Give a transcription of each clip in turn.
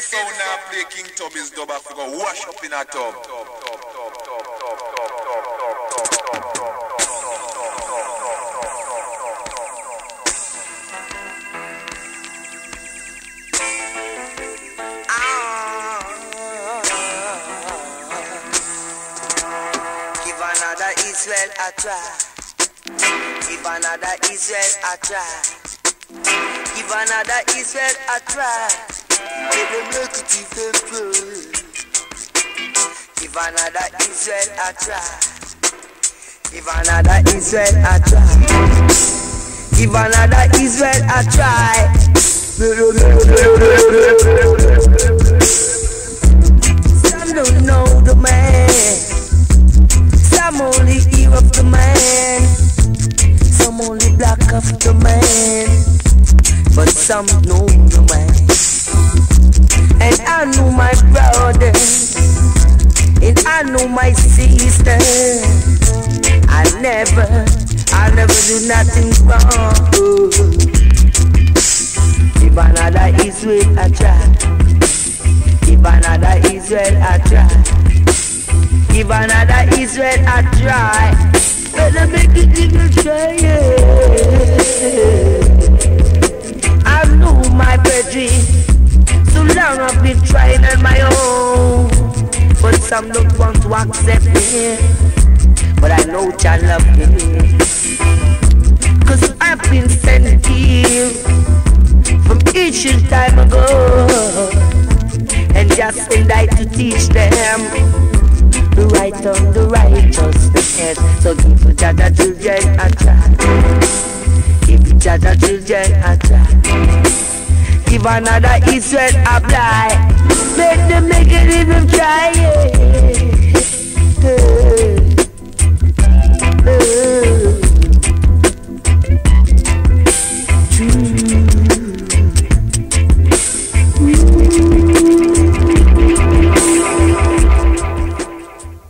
Sound now play King Tubby's dub Africa. Wash up in a tub. Ah. Give another Israel a try. Give another Israel a try. Give another Israel a try. Give another Israel a try. Give another Israel a try. Give another Israel a try. Some don't know the man. Some only hear of the man. Some only black of the man. But some know the man. And I know my brother. And I know my sister. I never, I never do nothing wrong. If another Israel I try. If another Israel I try. Give another Israel a try. Better make it even try. Yeah. I know my brethren. So long I've been trying on my own. But some don't want to accept me. But I know Jah love me. Cause I've been sent here from ancient time ago. And just sent I to teach them the right on the righteousness. So give Jah Jah children a try. Give Jah Jah children a try. Give another Israel a apply. Make them make it even try. Yeah. Uh,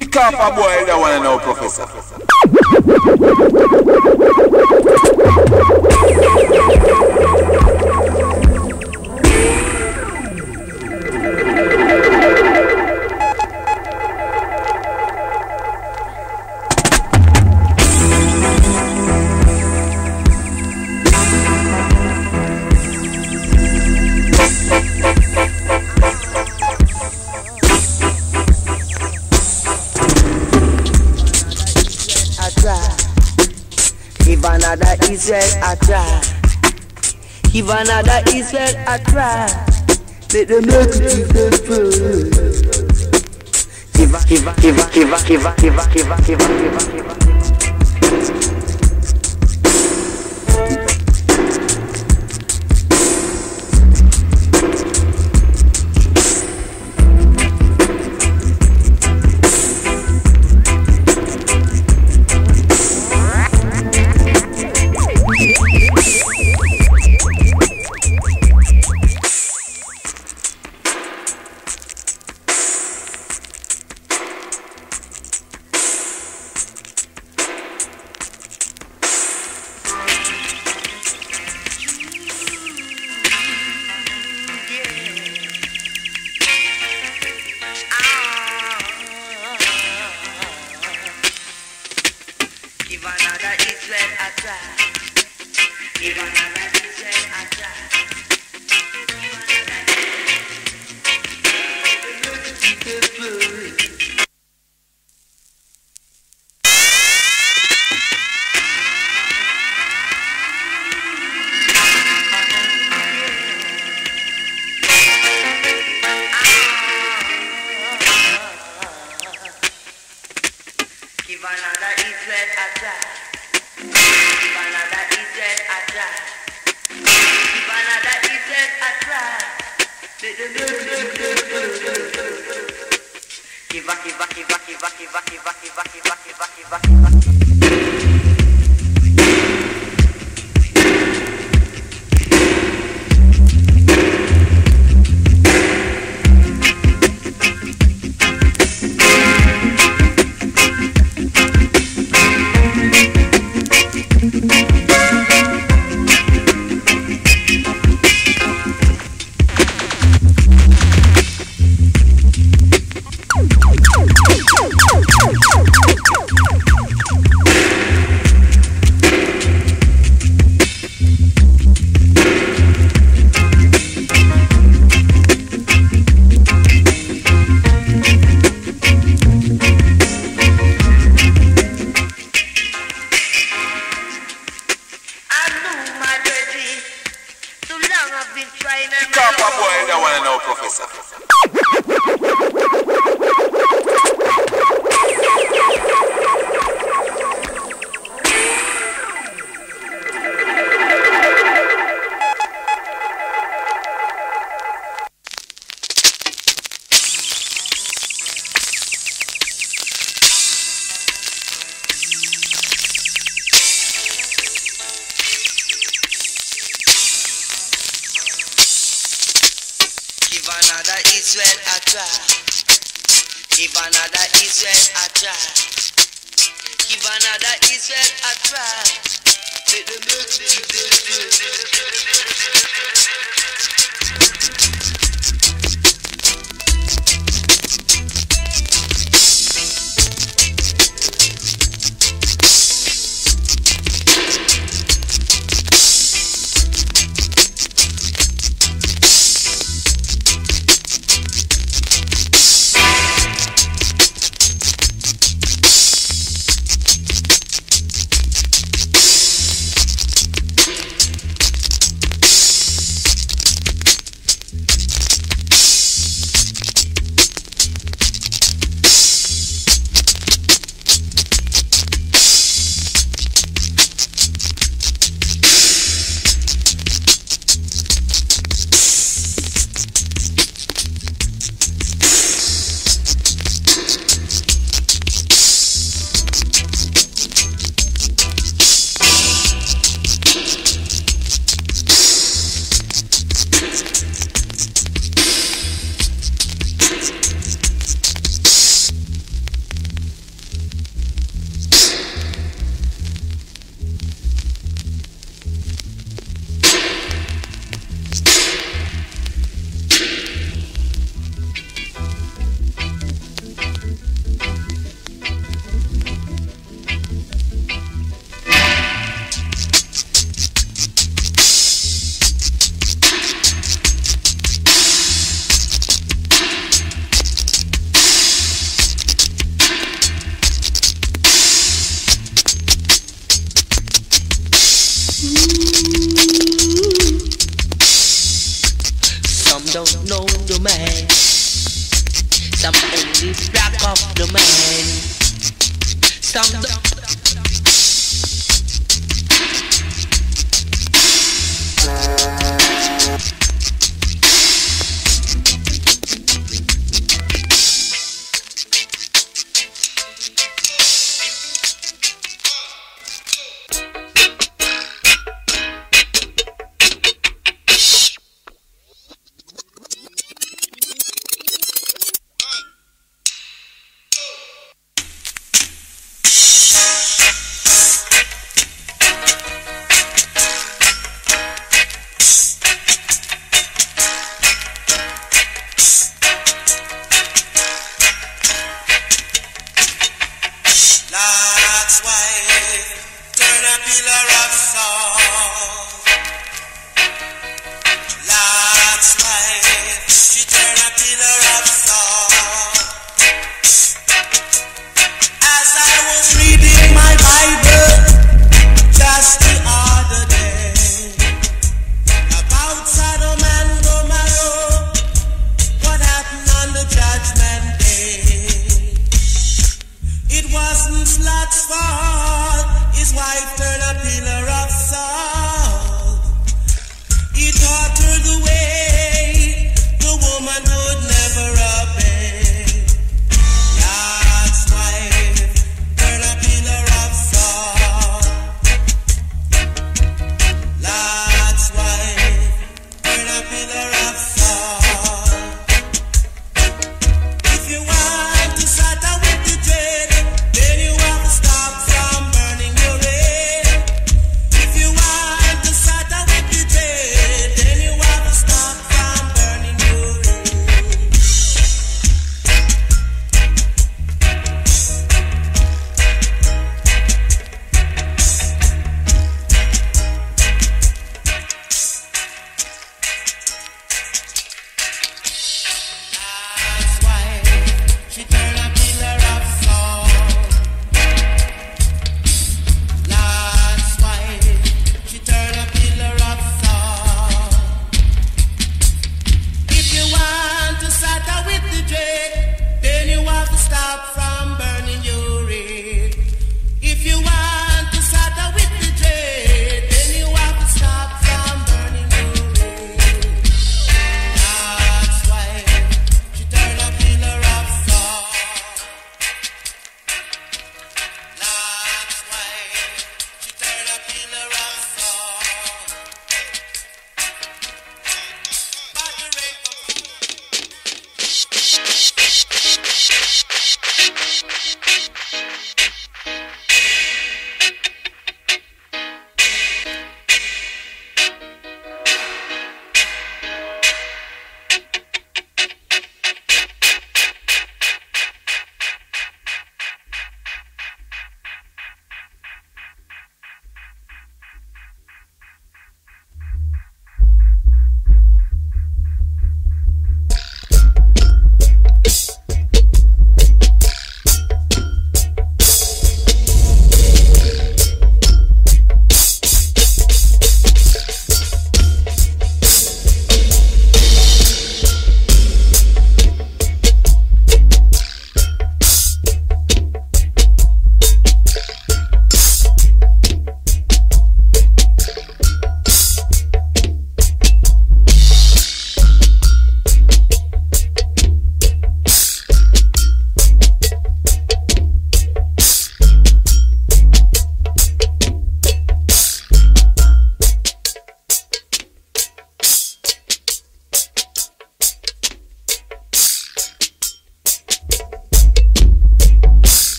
Pick up a boy that wanna know, Professor. Give another Israel a try. Let them make it if them try. Give a, give a, give a, give a, give a, give a, give a, give a, give a, give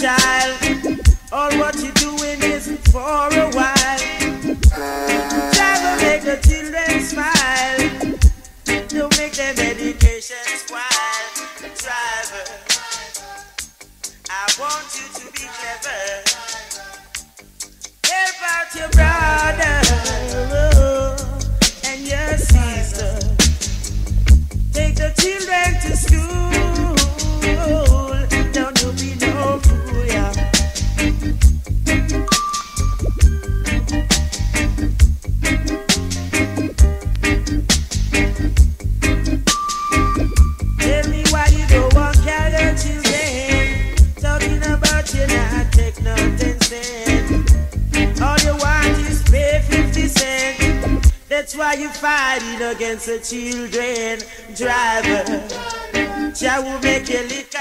child. All what you're doing is for a while. Try to make the children smile. Don't make their medication smile. Driver, I want you to be clever. Help out your brother oh, and your sister. Take the children That's why you're fighting against the children, driver. Jah will make you live.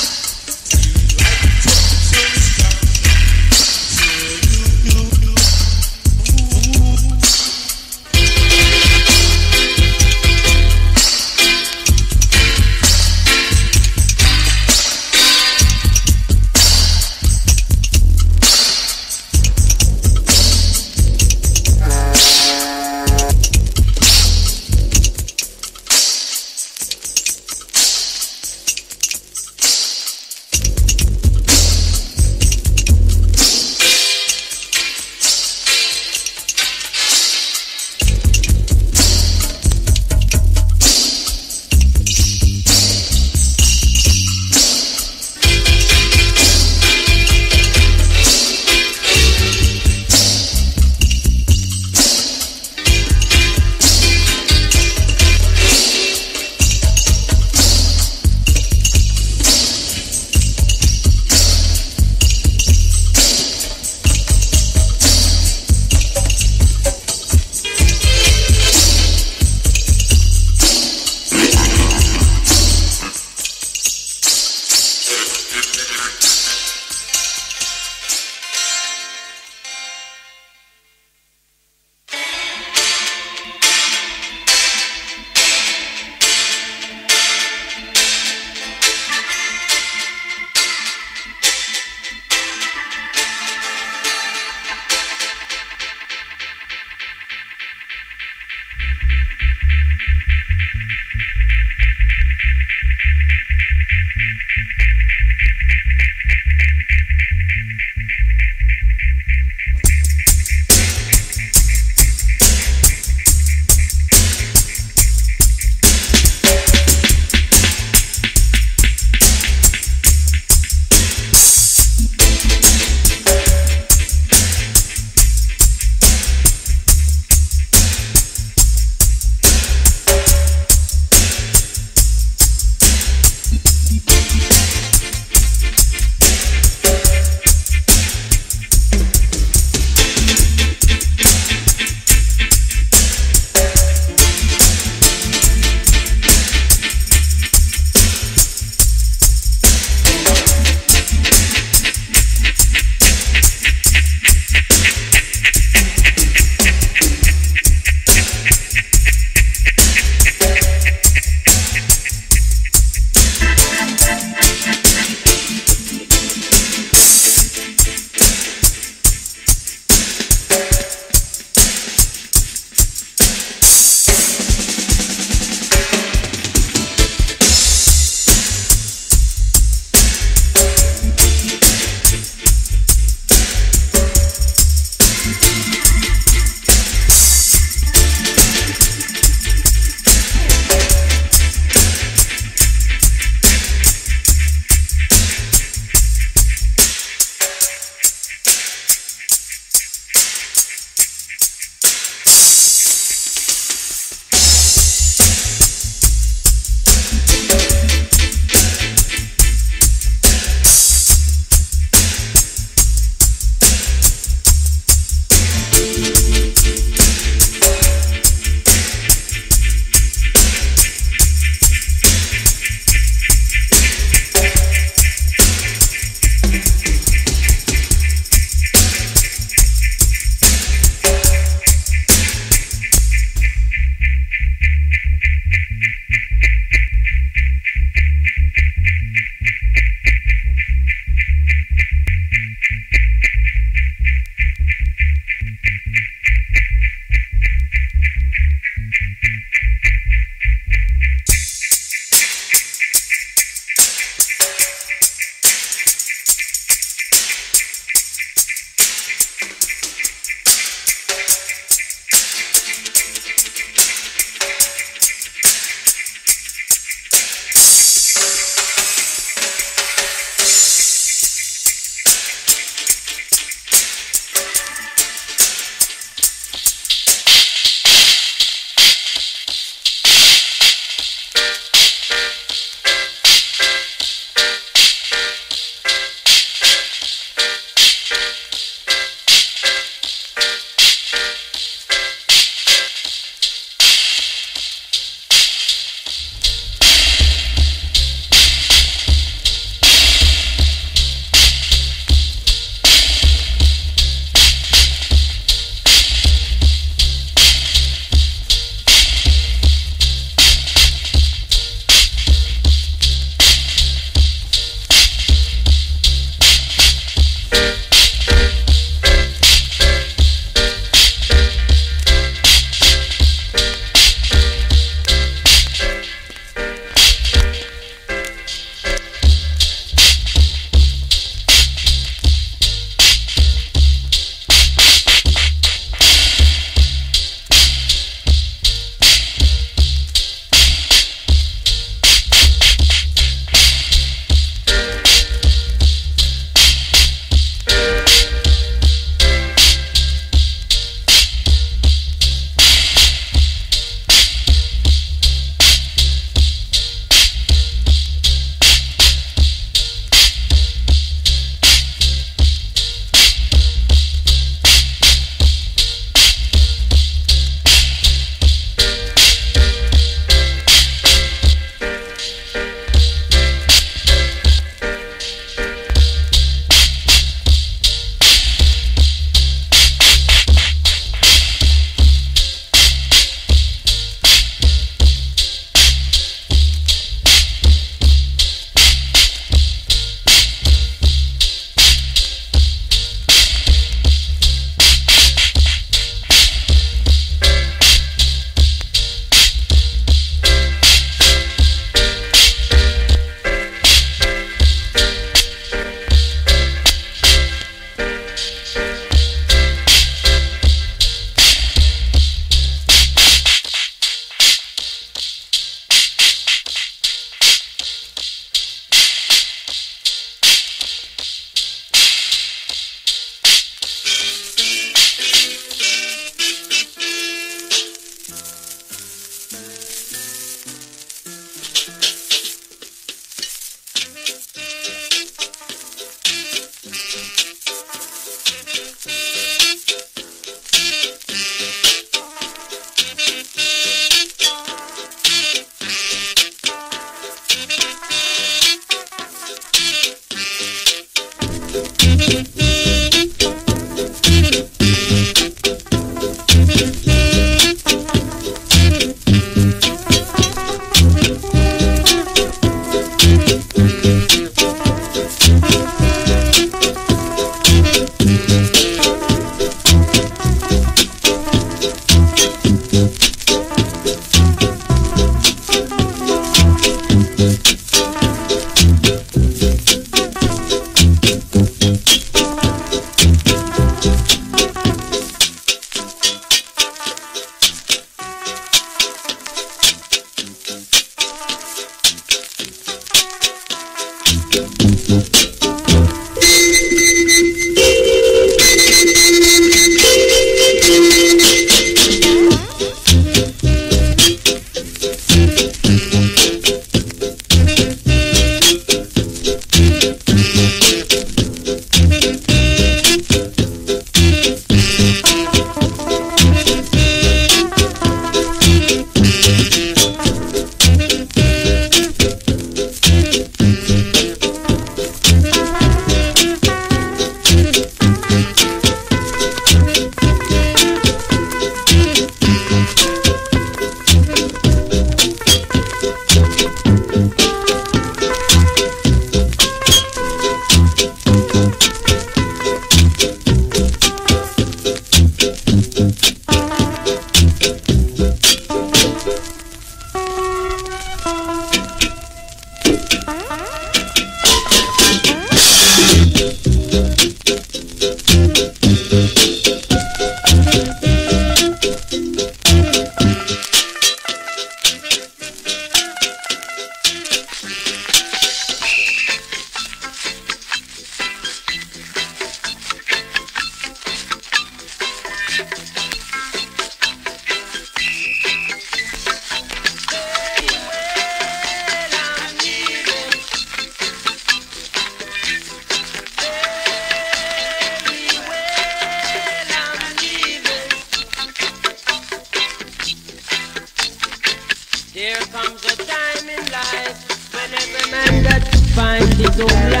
doblar.